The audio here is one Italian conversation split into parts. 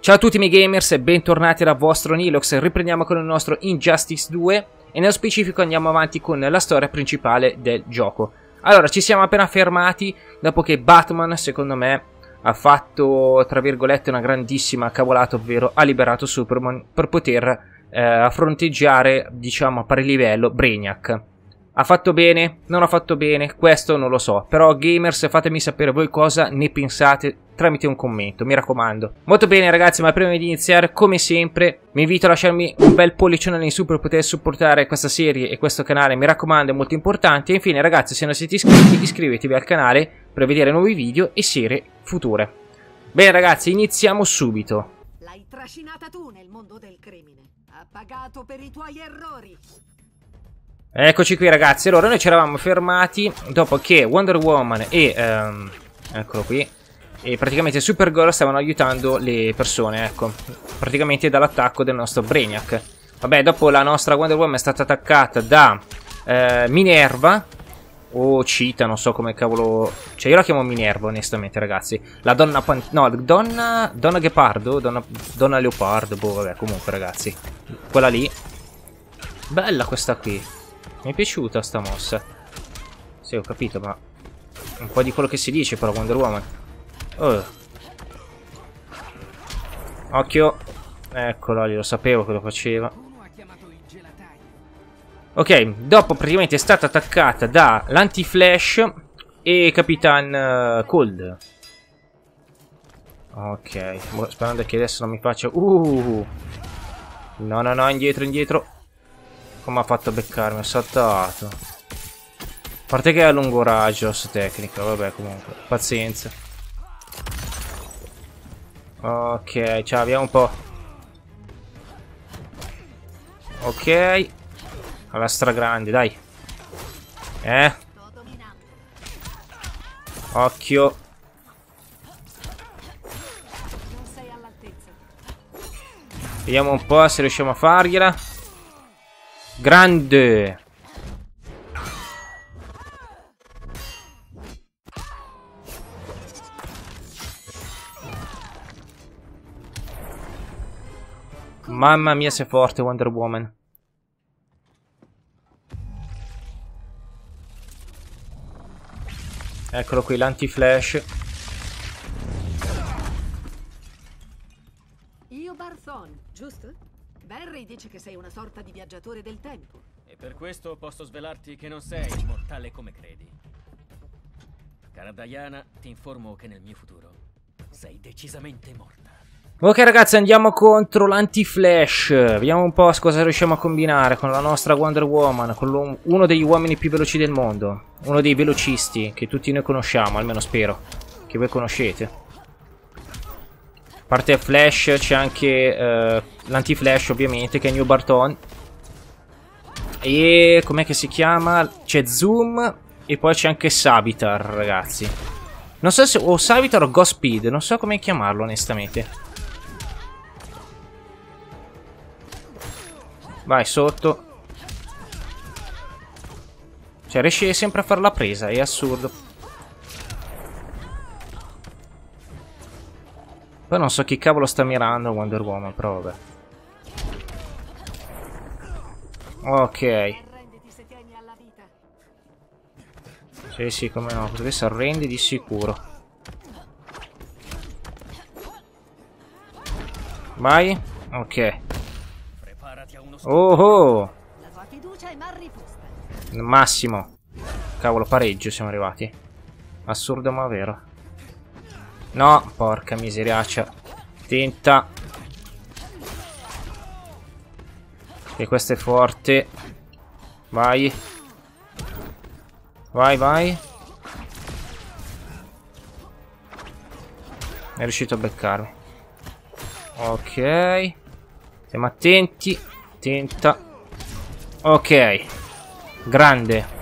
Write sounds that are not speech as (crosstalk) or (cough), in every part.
Ciao a tutti miei gamers e bentornati da vostro Nilox, riprendiamo con il nostro Injustice 2 e nello specifico andiamo avanti con la storia principale del gioco. Allora, ci siamo appena fermati dopo che Batman, secondo me, ha fatto, tra virgolette, una grandissima cavolata, ovvero ha liberato Superman per poter eh, fronteggiare, diciamo, a pari livello, Brainiac. Ha fatto bene? Non ha fatto bene? Questo non lo so. Però gamers fatemi sapere voi cosa ne pensate tramite un commento, mi raccomando. Molto bene ragazzi, ma prima di iniziare, come sempre, vi invito a lasciarmi un bel pollicione in su per poter supportare questa serie e questo canale, mi raccomando, è molto importante. E infine ragazzi, se non siete iscritti, iscrivetevi al canale per vedere nuovi video e serie future. Bene ragazzi, iniziamo subito. L'hai trascinata tu nel mondo del crimine. Ha pagato per i tuoi errori. Eccoci qui ragazzi, allora noi ci eravamo fermati dopo che Wonder Woman e... Um, eccolo qui. E praticamente Supergirl stavano aiutando le persone, ecco. Praticamente dall'attacco del nostro Brainiac. Vabbè, dopo la nostra Wonder Woman è stata attaccata da eh, Minerva. O Cita, non so come cavolo... Cioè io la chiamo Minerva onestamente ragazzi. La donna... Pan... No, donna... Donna Ghepardo? Donna... donna Leopardo? Boh, vabbè, comunque ragazzi. Quella lì. Bella questa qui. Mi è piaciuta sta mossa. Sì, ho capito, ma... Un po' di quello che si dice però Wonder Woman. Oh. Occhio. Eccolo lì, lo sapevo che lo faceva. Ok, dopo praticamente è stata attaccata da l'anti-flash e Capitan uh, Cold. Ok, sperando che adesso non mi faccia... Uh! No, no, no, indietro, indietro. Come ha fatto a beccarmi? Ho saltato. A parte che è a lungo raggio sta tecnica, vabbè comunque. Pazienza. Ok, ciao, vediamo un po'. Ok. Alla stragrande, dai. Eh. Occhio. Vediamo un po' se riusciamo a fargliela. Grande! Mamma mia sei forte Wonder Woman. Eccolo qui l'anti-flash. Io Barthon, giusto? Barry dice che sei una sorta di viaggiatore del tempo. E per questo posso svelarti che non sei immortale come credi. Cara Diana, ti informo che nel mio futuro sei decisamente morta. Ok ragazzi andiamo contro l'anti-flash Vediamo un po' cosa riusciamo a combinare con la nostra Wonder Woman Con uno degli uomini più veloci del mondo Uno dei velocisti che tutti noi conosciamo, almeno spero Che voi conoscete parte Flash c'è anche eh, l'anti-Flash ovviamente che è New Barton. E com'è che si chiama? C'è Zoom e poi c'è anche Savitar ragazzi. Non so se o Savitar o Ghost Speed, non so come chiamarlo onestamente. Vai sotto. Cioè riesce sempre a fare la presa, è assurdo. Poi non so chi cavolo sta mirando Wonder Woman, però vabbè. Ok. Sì, sì, come no. Perché si arrende di sicuro. Vai. Ok. Oh oh. Massimo. Cavolo, pareggio siamo arrivati. Assurdo ma vero. No, porca miseriaccia. Tenta. E questo è forte. Vai. Vai, vai. È riuscito a beccarmi. Ok. Siamo attenti. Tenta. Ok. Grande.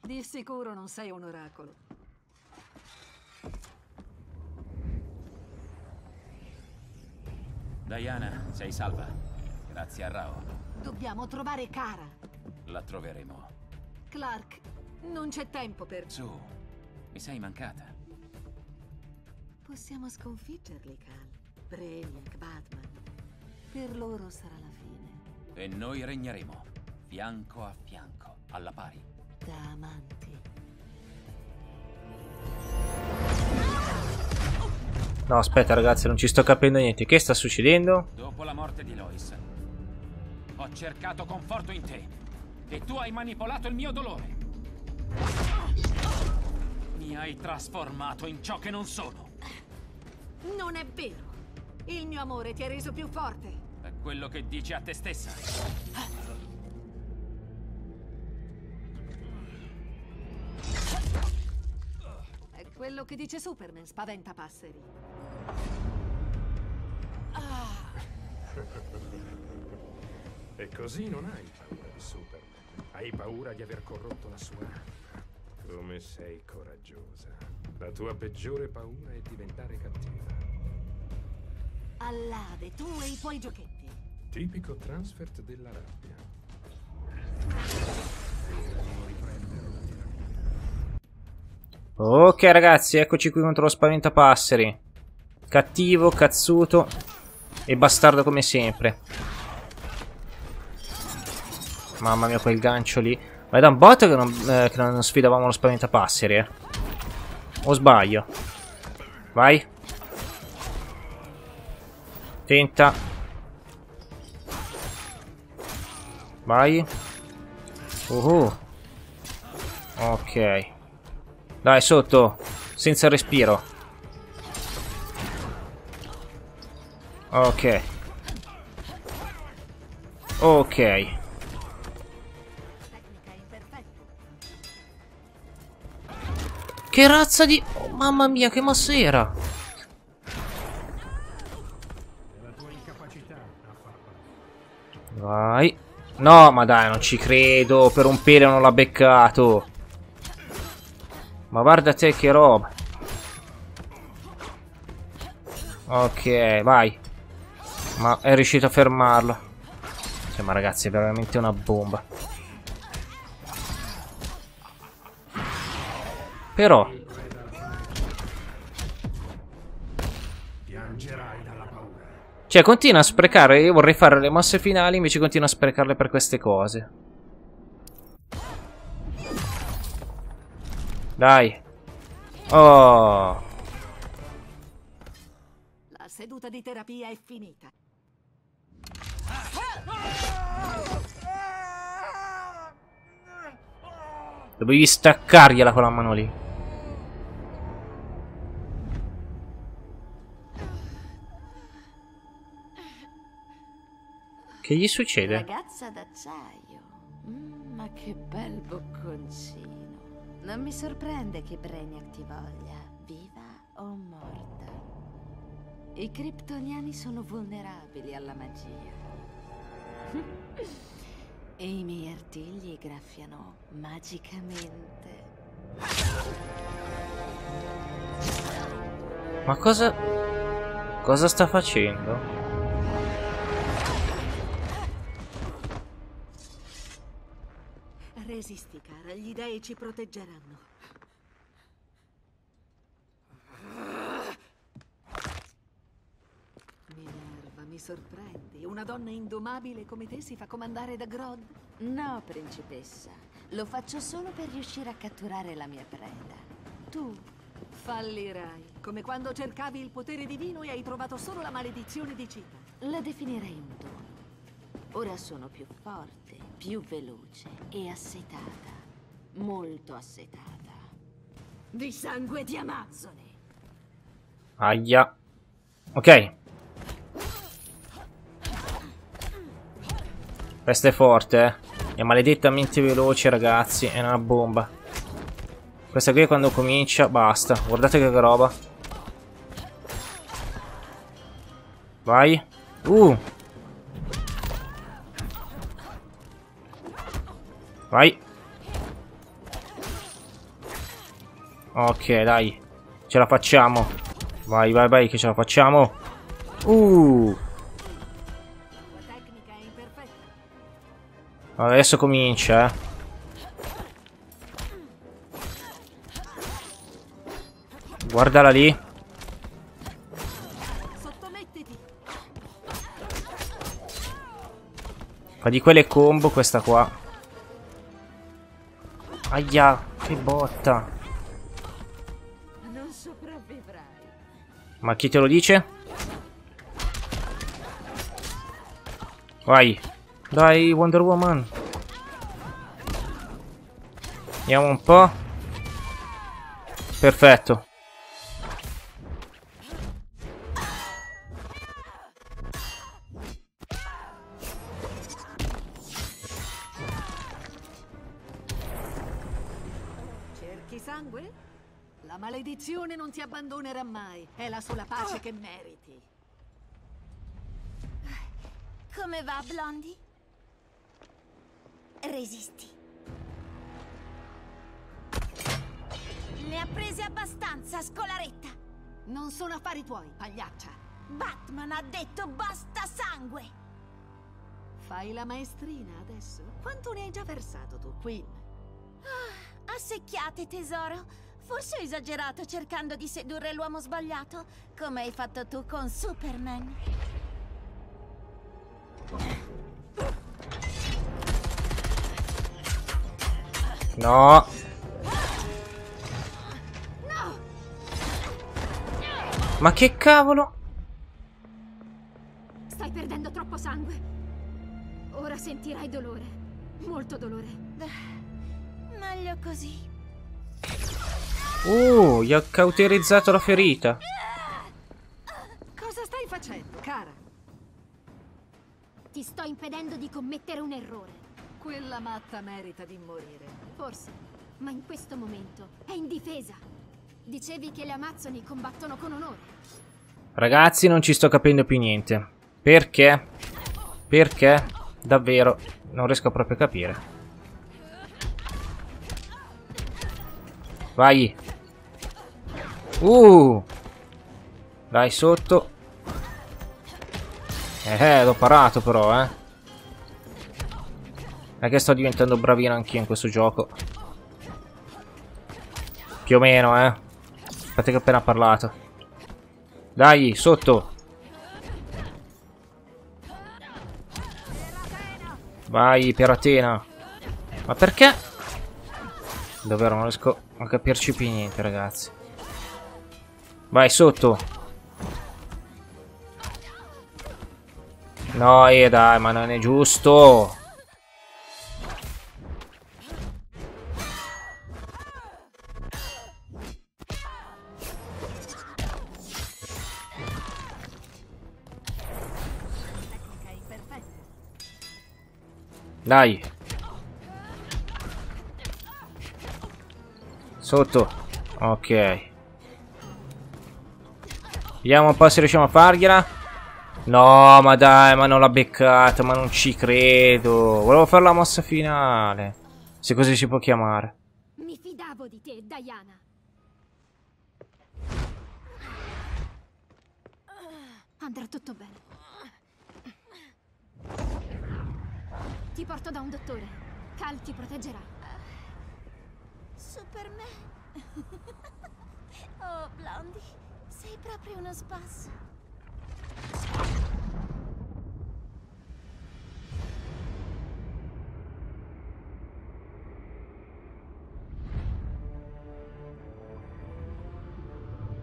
Di sicuro non sei un oracolo. Diana, sei salva. Grazie a Rao. Dobbiamo trovare Kara. La troveremo. Clark, non c'è tempo per... Su. Mi sei mancata. Possiamo sconfiggerli, Cal. Brainiac, Batman. Per loro sarà la fine. E noi regneremo, fianco a fianco, alla pari. Da amanti. No, aspetta ragazzi, non ci sto capendo niente. Che sta succedendo? Dopo la morte di Lois, ho cercato conforto in te. E tu hai manipolato il mio dolore. Mi hai trasformato in ciò che non sono. Non è vero. Il mio amore ti ha reso più forte. È quello che dici a te stessa. Quello che dice Superman, spaventa passeri. E così non hai paura di Superman. Hai paura di aver corrotto la sua anima. Come sei coraggiosa. La tua peggiore paura è diventare cattiva. Allade, tu e i tuoi giochetti. Tipico transfert della rabbia. Ok ragazzi, eccoci qui contro lo spaventapasseri. Cattivo, cazzuto e bastardo come sempre. Mamma mia, quel gancio lì. Ma è da un bot che non, eh, che non sfidavamo lo spaventapasseri, eh. O sbaglio? Vai. Tenta. Vai. Uh Ok. Dai, sotto. Senza respiro. Ok. Ok. Che razza di... Oh, mamma mia, che mossa era? Vai. No, ma dai, non ci credo. Per un pelo non l'ha beccato. Ma guarda te che roba. Ok, vai. Ma è riuscito a fermarlo. Cioè, ma ragazzi, è veramente una bomba. Però, cioè, continua a sprecare. Io vorrei fare le mosse finali, invece continua a sprecarle per queste cose. Dai. Oh. La seduta di terapia è finita. Dovevi staccargliela con la mano lì. Che gli succede? Ragazza d'acciaio. Mm, ma che bel bocconcino. Non mi sorprende che Brainiac ti voglia, viva o morta. I kryptoniani sono vulnerabili alla magia. (laughs) e i miei artigli graffiano magicamente. Ma cosa... Cosa sta facendo? Resisti, cara, gli dei ci proteggeranno. Minerva, mi sorprendi. Una donna indomabile come te si fa comandare da Grodd? No, principessa. Lo faccio solo per riuscire a catturare la mia preda. Tu Fallirai, come quando cercavi il potere divino e hai trovato solo la maledizione di Cita. La definirei un dono. Ora sono più forte, più veloce e assetata. Molto assetata. Di sangue di Amazzone! Aia. Ok. Questa è forte, eh. È maledettamente veloce, ragazzi. È una bomba. Questa qui quando comincia, basta. Guardate che roba. Vai. Uh. Vai. Ok, dai. Ce la facciamo. Vai, vai, vai, che ce la facciamo. Uh. Adesso comincia, eh. Guardala lì. Fa di quelle combo questa qua. Aia, che botta. Non sopravvivrai. Ma chi te lo dice? Vai. Dai, Wonder Woman. Vediamo un po'. Perfetto. Scolaretta. Non sono affari tuoi, pagliaccia. Batman ha detto basta sangue. Fai la maestrina adesso? Quanto ne hai già versato tu, Queen? Assecchiate, tesoro. Forse ho esagerato cercando di sedurre l'uomo sbagliato, come hai fatto tu con Superman. No. Ma che cavolo? Stai perdendo troppo sangue. Ora sentirai dolore. Molto dolore. Meglio così. Uh, gli ha cauterizzato la ferita. Cosa stai facendo, cara? Ti sto impedendo di commettere un errore. Quella matta merita di morire. Forse. Ma in questo momento è indifesa. Dicevi che le Amazzoni combattono con onore. Ragazzi, non ci sto capendo più niente. Perché? Perché? Davvero, non riesco proprio a capire. Vai. Uh. Dai, sotto. Eh, l'ho parato però, eh. È che sto diventando bravino anch'io in questo gioco. Più o meno, eh. Aspetta che ho appena parlato. Dai, sotto. Vai, per Atena. Ma perché? Davvero non riesco a capirci più niente, ragazzi. Vai, sotto. No, eh, dai, ma non è giusto. Dai. Sotto. Ok. Vediamo un po' se riusciamo a fargliela. No, ma dai, ma non l'ha beccata, ma non ci credo. Volevo fare la mossa finale. Se così si può chiamare. Mi fidavo di te, Diana. Andrà tutto bene. Ti porto da un dottore. Cal ti proteggerà. Superman. (laughs) oh, Blondie, sei proprio uno spasso.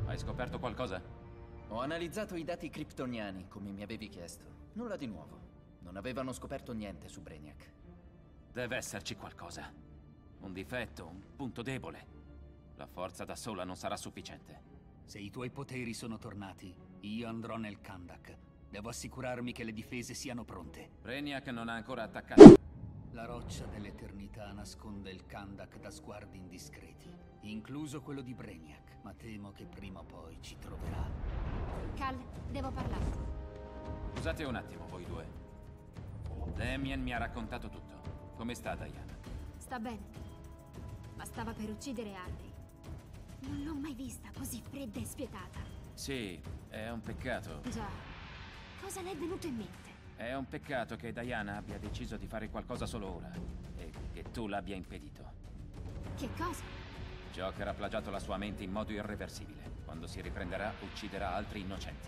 Hai scoperto qualcosa? Ho analizzato i dati kryptoniani, come mi avevi chiesto. Nulla di nuovo. Non avevano scoperto niente su Brainiac. Deve esserci qualcosa. Un difetto, un punto debole. La forza da sola non sarà sufficiente. Se i tuoi poteri sono tornati, io andrò nel Kandak. Devo assicurarmi che le difese siano pronte. Brainiac non ha ancora attaccato. La roccia dell'eternità nasconde il Kandak da sguardi indiscreti, incluso quello di Brainiac, ma temo che prima o poi ci troverà. Cal, devo parlarti. Scusate un attimo, voi due. Damien mi ha raccontato tutto. Come sta Diana? Sta bene. Ma stava per uccidere Harley. Non l'ho mai vista così fredda e spietata. Sì, è un peccato. Già. Cosa le è venuto in mente? È un peccato che Diana abbia deciso di fare qualcosa solo ora. E che tu l'abbia impedito. Che cosa? Joker ha plagiato la sua mente in modo irreversibile. Quando si riprenderà, ucciderà altri innocenti.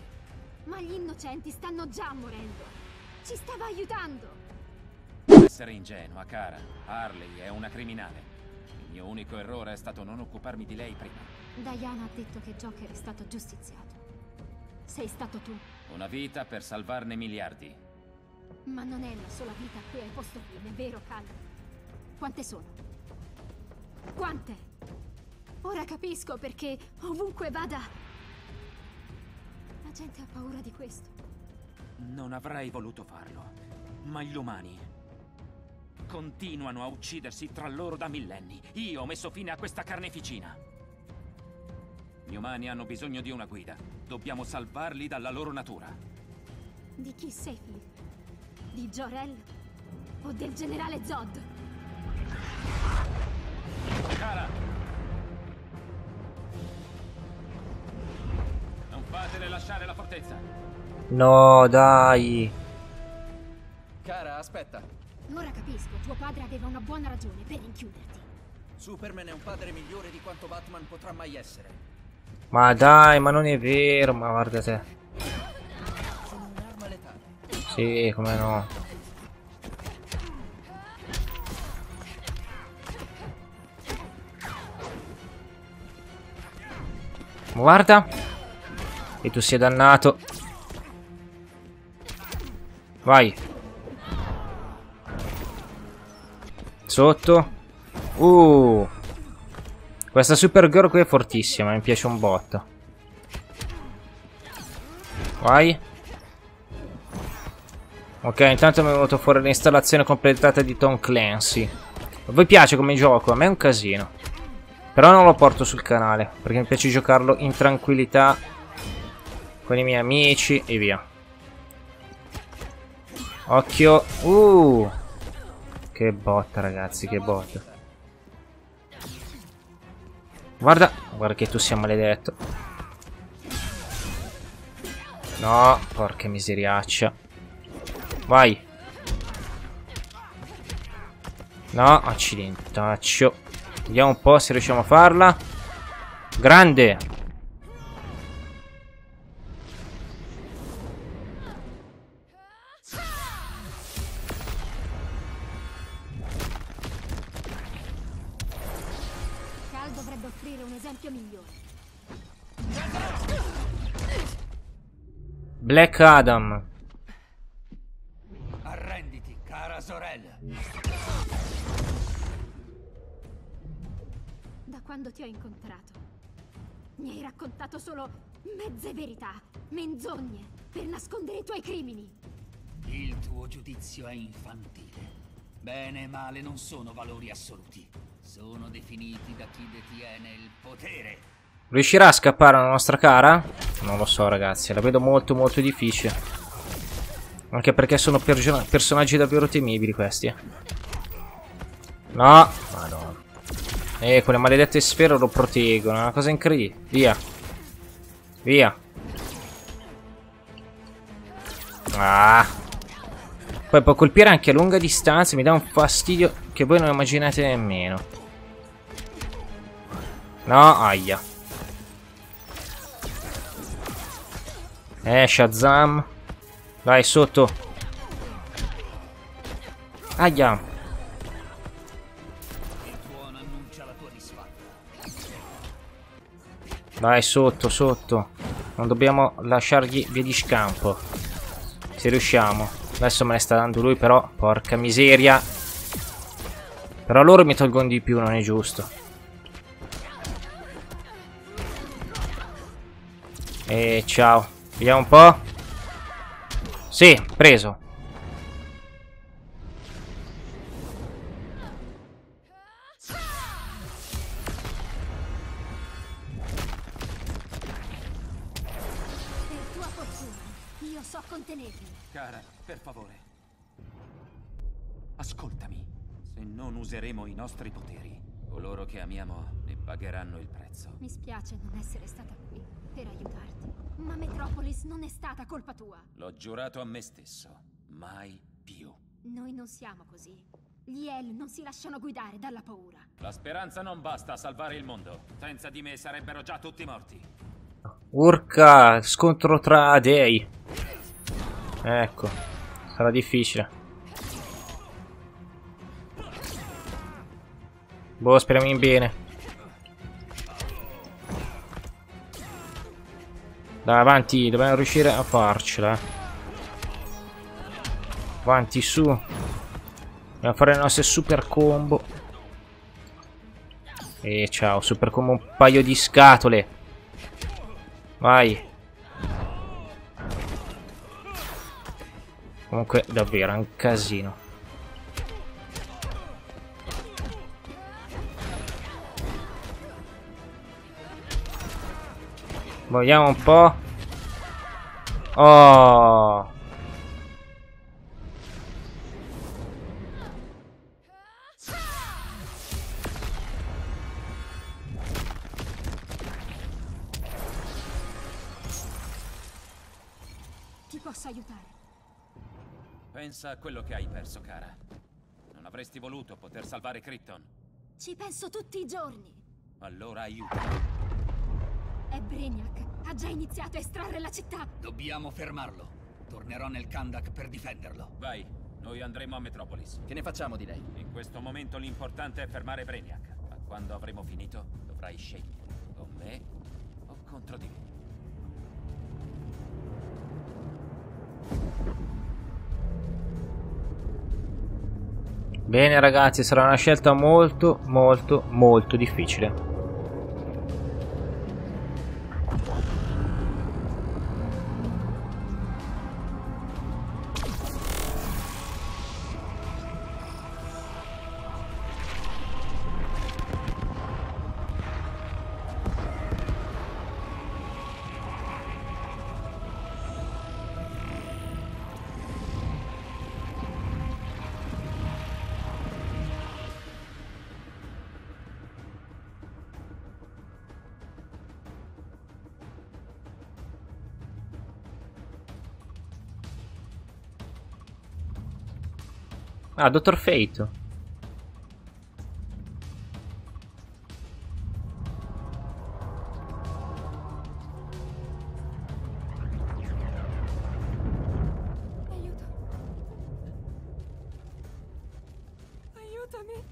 Ma gli innocenti stanno già morendo. Ci stava aiutando. Essere ingenua, cara. Harley è una criminale. Il mio unico errore è stato non occuparmi di lei prima. Diana ha detto che Joker è stato giustiziato. Sei stato tu. Una vita per salvarne miliardi. Ma non è la sola vita a cui hai posto fine, vero, Cal? Quante sono? Quante? Ora capisco perché ovunque vada... La gente ha paura di questo. Non avrei voluto farlo. Ma gli umani continuano a uccidersi tra loro da millenni. Io ho messo fine a questa carneficina. Gli umani hanno bisogno di una guida. Dobbiamo salvarli dalla loro natura. Di chi sei figlio? Di Jor-El? O del generale Zod? Cara! Non fatele lasciare la fortezza! No, dai. Cara, aspetta. Ora capisco, tuo padre aveva una buona ragione per rinchiuderti. Superman è un padre migliore di quanto Batman potrà mai essere. Ma dai, ma non è vero, ma guarda te. Sono un'arma letale. Sì, come no. Guarda. E tu sia dannato. Vai. Sotto. Uh. Questa Supergirl qui è fortissima, mi piace un botto. Vai. Ok, intanto mi è venuto fuori l'installazione completata di Tom Clancy. A voi piace come gioco? A me è un casino. Però non lo porto sul canale, perché mi piace giocarlo in tranquillità con i miei amici e via. Occhio. Uh. Che botta, ragazzi, che botta. Guarda, guarda che tu sia maledetto. No, porca miseriaccia. Vai. No, accidentaccio. Vediamo un po' se riusciamo a farla. Grande. Cal dovrebbe offrire un esempio migliore. Black Adam. Arrenditi, cara sorella. Da quando ti ho incontrato, mi hai raccontato solo mezze verità, menzogne, per nascondere i tuoi crimini. Il tuo giudizio è infantile. Bene e male non sono valori assoluti. Sono definiti da chi detiene il potere. Riuscirà a scappare la nostra cara? Non lo so ragazzi, la vedo molto molto difficile. Anche perché sono perso personaggi davvero temibili questi. No, madonna. Eh, quelle maledette sfere lo proteggono, è una cosa incredibile. Via. Via. Ah. Poi può colpire anche a lunga distanza, mi dà un fastidio che voi non immaginate nemmeno. No, aia. Eh, Shazam. Vai, sotto. Aia. Vai, sotto, sotto. Non dobbiamo lasciargli via di scampo. Se riusciamo. Adesso me ne sta dando lui, però. Porca miseria. Però loro mi tolgono di più, non è giusto. E ciao. Vediamo un po'. Sì, preso. Per tua fortuna, io so contenerli. Cara, per favore. Ascoltami. Se non useremo i nostri poteri, coloro che amiamo ne pagheranno il prezzo. Mi spiace non essere stata qui Metropolis non è stata colpa tua. L'ho giurato a me stesso. Mai più. Noi non siamo così. Gli El non si lasciano guidare dalla paura. La speranza non basta a salvare il mondo. Senza di me sarebbero già tutti morti. Urca, scontro tra dei. Ecco, sarà difficile. Boh, speriamo in bene. Dai, avanti, dobbiamo riuscire a farcela. Avanti, su. Dobbiamo fare le nostre super combo. E ciao, super combo un paio di scatole. Vai. Comunque, davvero, è un casino. Vogliamo un po'. Oh. Ti posso aiutare. Pensa a quello che hai perso, cara. Non avresti voluto poter salvare Krypton. Ci penso tutti i giorni. Allora aiuta. È Brainiac. Ha già iniziato a estrarre la città. Dobbiamo fermarlo. Tornerò nel Kandak per difenderlo. Vai, noi andremo a Metropolis. Che ne facciamo di lei? In questo momento l'importante è fermare Brainiac. Ma quando avremo finito, dovrai scegliere. Con me o contro di me. Bene ragazzi, sarà una scelta molto, molto, molto difficile. Ah, Dottor Fate. Aiuto. Aiutami.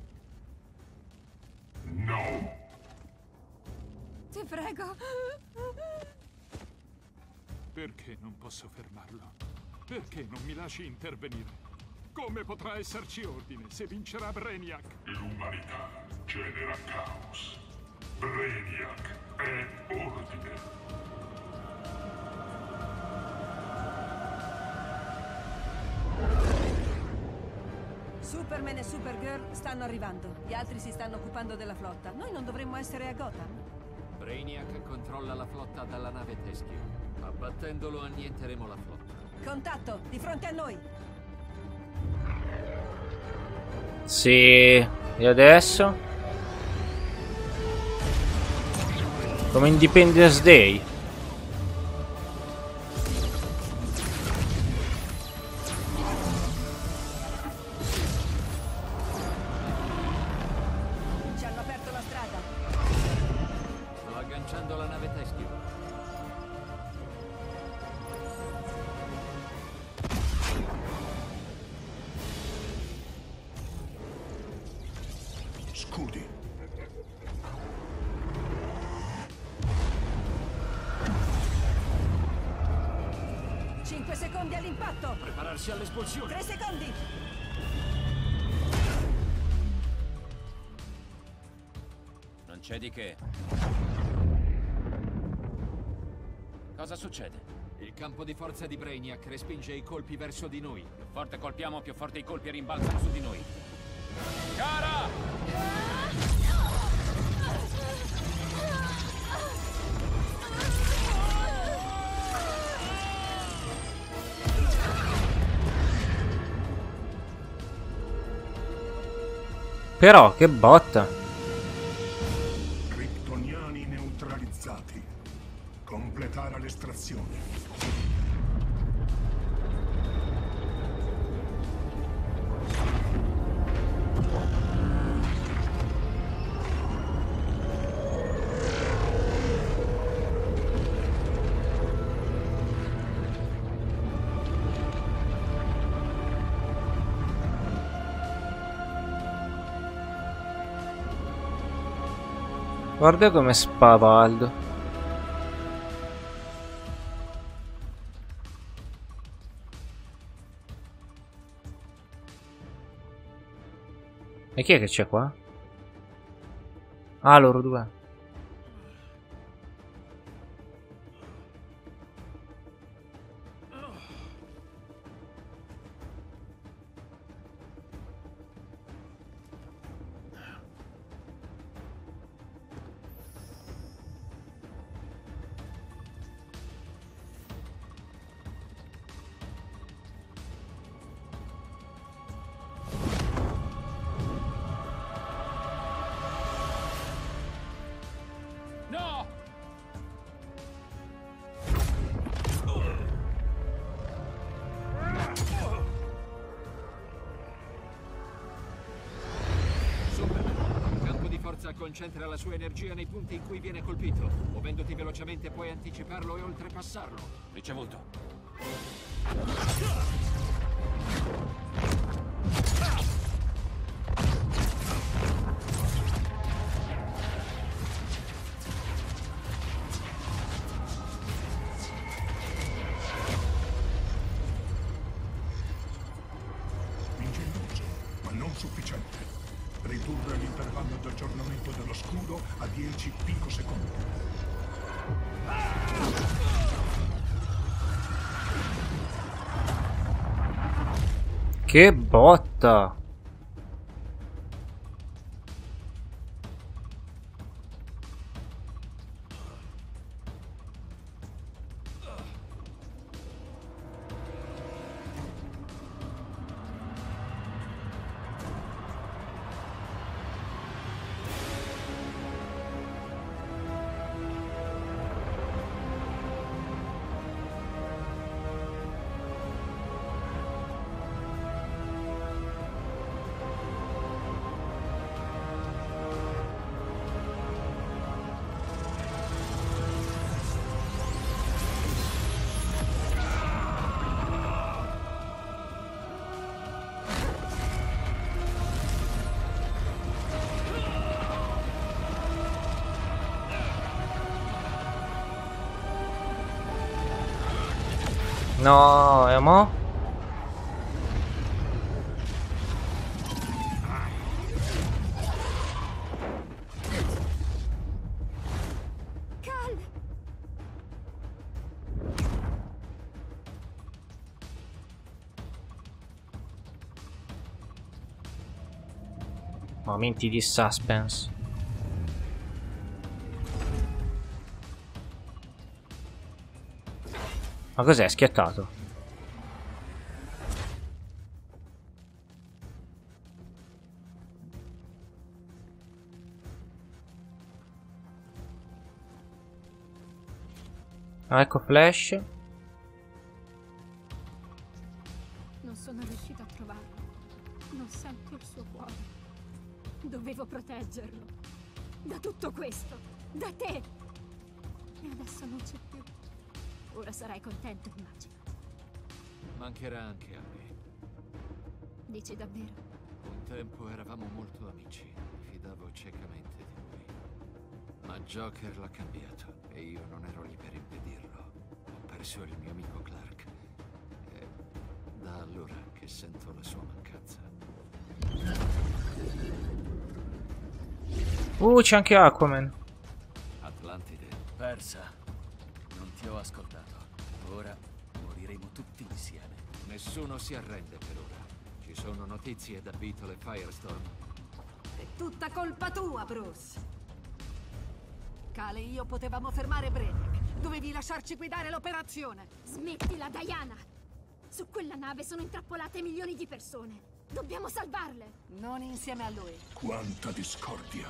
No! Ti prego. Perché non posso fermarlo? Perché non mi lasci intervenire? Potrà esserci ordine se vincerà Brainiac? L'umanità genera caos. Brainiac è ordine. Superman e Supergirl stanno arrivando. Gli altri si stanno occupando della flotta. Noi non dovremmo essere a Gotham. Brainiac controlla la flotta dalla nave teschio. Abbattendolo annienteremo la flotta. Contatto, di fronte a noi. Sì. E adesso? Come Independence Day. Brainiac respinge i colpi verso di noi. Più forte colpiamo, più forte i colpi rimbalzano su di noi. Cara! Però, che botta. Guarda come spavaldo. E chi è che c'è qua? Ah, loro due. Concentra la sua energia nei punti in cui viene colpito. Muovendoti velocemente puoi anticiparlo e oltrepassarlo. Ricevuto. Ingegnoso, ma non sufficiente. Ridurre l'intervallo di aggiornamento dello scudo a 10 picosecondi. Che botta! No, e mo? Momenti di suspense. Ma cos'è? Schiattato? Ah, ecco Flash. Ora sarai contento, immagino. Mancherà anche a me. Dici davvero? Un tempo eravamo molto amici. Mi fidavo ciecamente di lui. Ma Joker l'ha cambiato e io non ero lì per impedirlo. Ho perso il mio amico Clark. E da allora che sento la sua mancanza. Uh, c'è anche Aquaman. Atlantide, persa. Non ti ho ascoltato. Tutti insieme. Nessuno si arrende per ora. Ci sono notizie da Beetle e Firestorm. È tutta colpa tua, Bruce. Cale e io potevamo fermare Brainiac. Dovevi lasciarci guidare l'operazione. Smettila, Diana! Su quella nave sono intrappolate milioni di persone. Dobbiamo salvarle. Non insieme a lui. Quanta discordia.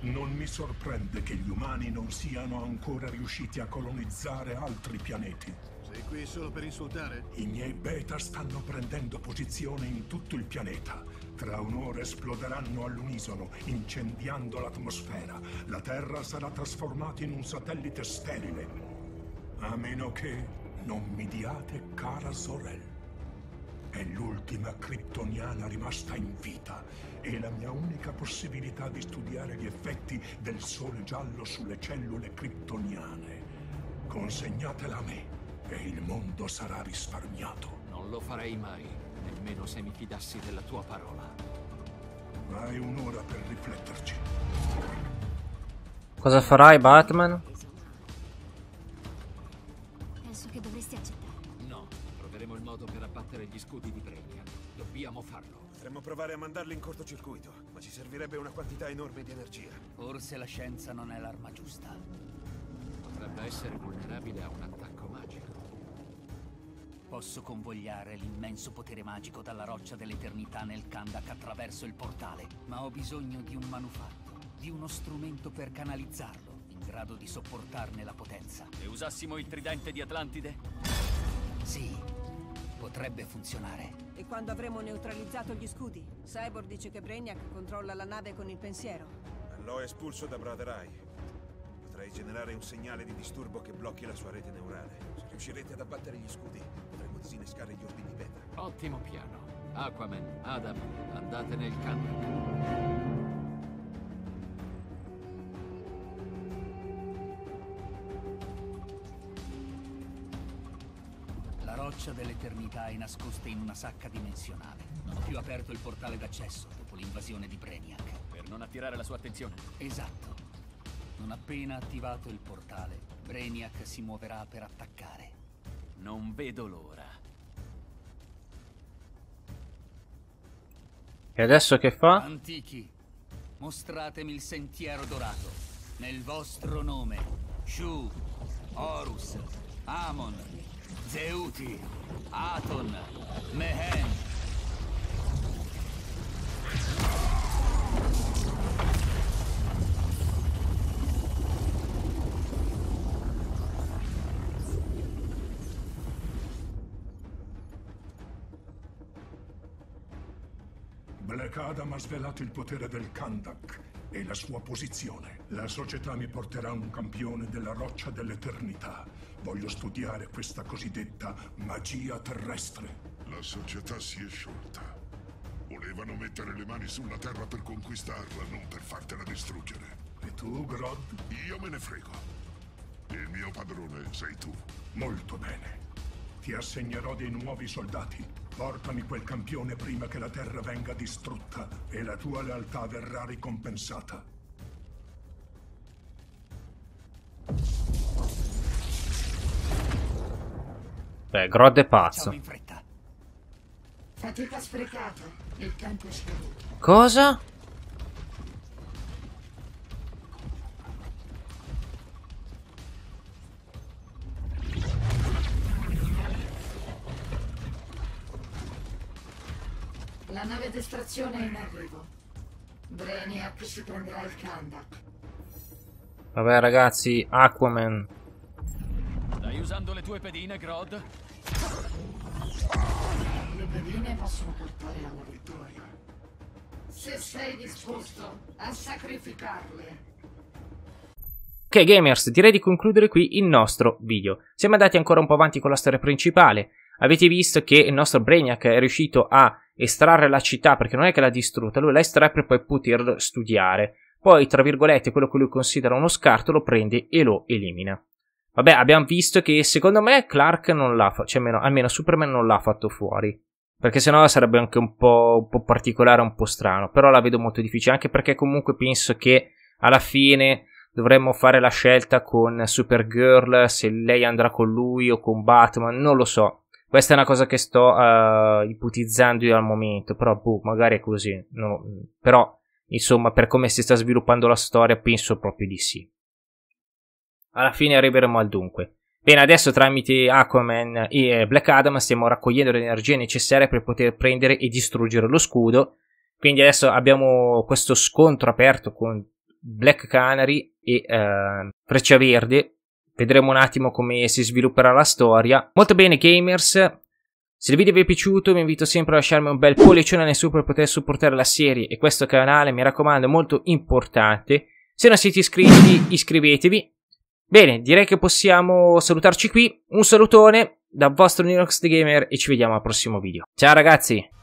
Non mi sorprende che gli umani non siano ancora riusciti a colonizzare altri pianeti. Sei qui solo per insultare? I miei beta stanno prendendo posizione in tutto il pianeta. Tra un'ora esploderanno all'unisono, incendiando l'atmosfera. La Terra sarà trasformata in un satellite sterile. A meno che non mi diate cara sorella. È l'ultima kryptoniana rimasta in vita è la mia unica possibilità di studiare gli effetti del sole giallo sulle cellule kryptoniane. Consegnatela a me e il mondo sarà risparmiato. Non lo farei mai, nemmeno se mi fidassi della tua parola. Hai un'ora per rifletterci. Cosa farai, Batman? Penso che dovresti accettare. No, troveremo il modo per abbattere gli scudi di Brainiac. Dobbiamo farlo. Potremmo provare a mandarli in cortocircuito, ma ci servirebbe una quantità enorme di energia. Forse la scienza non è l'arma giusta. Potrebbe essere vulnerabile a un attacco. Posso convogliare l'immenso potere magico dalla roccia dell'eternità nel Kandak attraverso il portale, ma ho bisogno di un manufatto, di uno strumento per canalizzarlo, in grado di sopportarne la potenza. E usassimo il tridente di Atlantide? Sì, potrebbe funzionare. E quando avremo neutralizzato gli scudi? Cyborg dice che Brainiac controlla la nave con il pensiero. L'ho espulso da Brother Eye. Potrei generare un segnale di disturbo che blocchi la sua rete neurale. Se riuscirete ad abbattere gli scudi, potremo disinnescare gli ordini beta. Ottimo piano. Aquaman, Adam, andate nel Kandak. La roccia dell'eternità è nascosta in una sacca dimensionale. Non ho più aperto il portale d'accesso dopo l'invasione di Brainiac. Per non attirare la sua attenzione. Esatto. Non appena attivato il portale, Brainiac si muoverà per attaccare. Non vedo l'ora. E adesso che fa? Antichi, mostratemi il sentiero dorato. Nel vostro nome. Shu, Horus, Amon, Zeuti, Aton, Mehen. Black Adam ha svelato il potere del Kandak e la sua posizione. La società mi porterà un campione della roccia dell'eternità. Voglio studiare questa cosiddetta magia terrestre. La società si è sciolta. Volevano mettere le mani sulla Terra per conquistarla, non per fartela distruggere. E tu, Grodd? Io me ne frego. Il mio padrone sei tu. Molto bene. Ti assegnerò dei nuovi soldati. Portami quel campione prima che la Terra venga distrutta e la tua lealtà verrà ricompensata. Beh, Grodd è pazzo. Fatica sprecata. Il tempo è scaduto. Cosa? La nave d'estrazione è in arrivo. Brainiac si prenderà il Kandak. Vabbè ragazzi, Aquaman. Stai usando le tue pedine, Grodd? Le pedine possono portare alla vittoria. Se sei disposto a sacrificarle. Ok gamers, direi di concludere qui il nostro video. Siamo andati ancora un po' avanti con la storia principale. Avete visto che il nostro Brainiac è riuscito a estrarre la città, perché non è che l'ha distrutta, lui la estrae per poi poter studiare. Poi, tra virgolette, quello che lui considera uno scarto lo prende e lo elimina. Vabbè, abbiamo visto che secondo me Clark non l'ha fatto, cioè almeno, almeno Superman non l'ha fatto fuori. Perché sennò sarebbe anche un po', un po' particolare, un po' strano. Però la vedo molto difficile, anche perché comunque penso che alla fine dovremmo fare la scelta con Supergirl, se lei andrà con lui o con Batman, non lo so. Questa è una cosa che sto uh, ipotizzando io al momento, però boh, magari è così. No, però, insomma, per come si sta sviluppando la storia, penso proprio di sì. Alla fine arriveremo al dunque. Bene, adesso tramite Aquaman e Black Adam stiamo raccogliendo le energie necessarie per poter prendere e distruggere lo scudo. Quindi adesso abbiamo questo scontro aperto con Black Canary e uh, Freccia Verde Vedremo un attimo come si svilupperà la storia. Molto bene gamers, se il video vi è piaciuto vi invito sempre a lasciarmi un bel pollicione in su per poter supportare la serie e questo canale, mi raccomando, è molto importante. Se non siete iscritti, iscrivetevi. Bene, direi che possiamo salutarci qui. Un salutone dal vostro Linux The Gamer e ci vediamo al prossimo video. Ciao ragazzi!